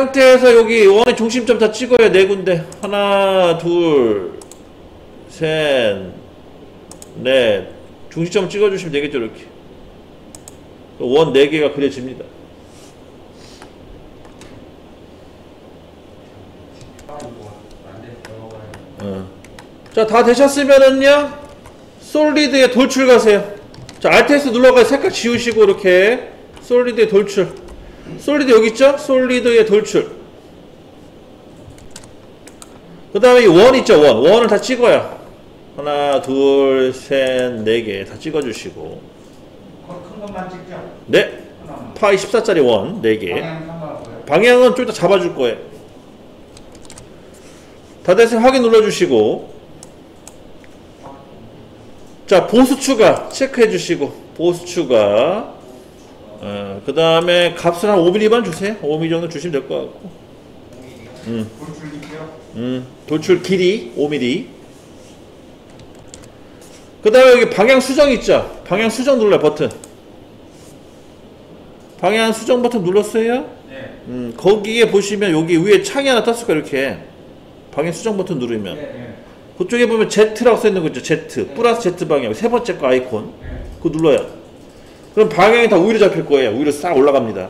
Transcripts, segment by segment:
상태에서 여기 원의 중심점 다 찍어요 네 군데. 하나 둘셋넷. 중심점 찍어주시면 되겠죠 이렇게. 원 4개가 그려집니다. 어. 자다 되셨으면은요 솔리드에 돌출 가세요. 자 알트에서 눌러가지고 색깔 지우시고 이렇게 솔리드에 돌출 솔리드 여기 있죠? 솔리드의 돌출. 그 다음에 이원 있죠? 원. 원을 다 찍어요. 하나 둘 셋 네 개 다 찍어주시고. 큰 것만 찍죠? 네. 파이 14짜리 원 4개. 방향 상관없고요. 방향은 좀 이따 잡아줄 거예요. 다 됐으면 확인 눌러주시고. 자 보수 추가 체크해 주시고. 보수 추가 어, 그 다음에 값을 한 5mm만 주세요 5mm 정도 주시면 될 것 같고 음. 음, 돌출 길이 5mm. 그 다음에 여기 방향 수정 있죠? 방향 수정 눌러요, 버튼. 방향 수정 버튼 눌렀어요? 네. 음, 거기에 보시면 여기 위에 창이 하나 떴을 거예요, 이렇게. 방향 수정 버튼 누르면. 네. 네. 그쪽에 보면 Z라고 써있는 거 있죠, Z. 플러스 Z 방향. 세 번째 거 아이콘. 네. 그거 눌러요. 그럼 방향이 다 우위로 잡힐 거예요. 우위로 싹 올라갑니다.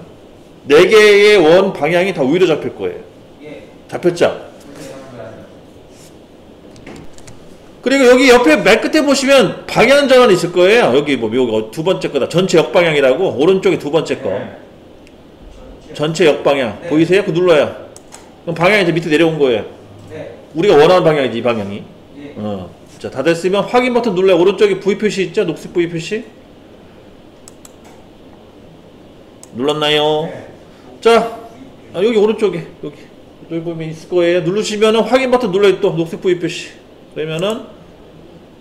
네 개의 원 방향이 다 우위로 잡힐 거예요. 예. 잡혔죠? 그리고 여기 옆에 맨 끝에 보시면 방향 전환이 있을 거예요. 여기 뭐 요거 두 번째 거다. 전체 역방향이라고 오른쪽에 두 번째 거. 네. 전체 역방향 네. 보이세요? 그 눌러요. 그럼 방향이 이제 밑에 내려온 거예요. 네. 우리가 원하는 방향이지 이 방향이. 예. 어. 자, 다 됐으면 확인 버튼 눌러요. 오른쪽에 V 표시 있죠? 녹색 V 표시. 눌렀나요? 네. 자, 아, 여기 오른쪽에 여기 여기 보면 있을 거예요. 누르시면은 확인 버튼 눌러요. 또 녹색 V 표시. 그러면은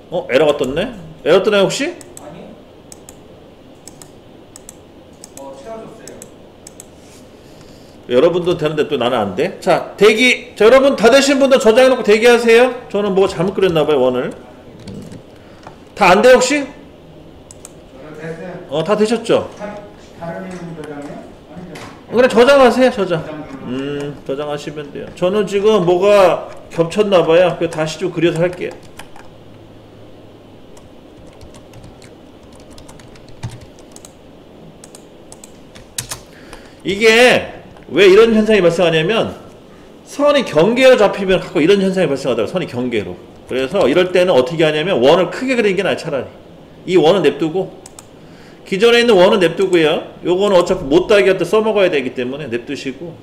어 에러가 떴네. 에러 뜨나요 혹시? 아니요. 어, 채워줬어요. 여러분도 되는데 또 나는 안 돼. 자 대기. 자 여러분 다 되신 분들 저장해놓고 대기하세요. 저는 뭐가 잘못 그렸나봐요 원을. 다 안 돼 혹시? 됐어요. 어다 되셨죠? 그래 저장하세요 저장. 음 저장하시면 돼요. 저는 지금 뭐가 겹쳤나봐요. 그 다시 좀 그려서 할게요. 이게 왜 이런 현상이 발생하냐면 선이 경계로 잡히면 갖고 이런 현상이 발생하더라고요. 선이 경계로. 그래서 이럴 때는 어떻게 하냐면 원을 크게 그리는 게 나아요 차라리. 이 원은 냅두고 기존에 있는 원은 냅두고요. 요거는 어차피 할때 써먹어야 되기 때문에 냅두시고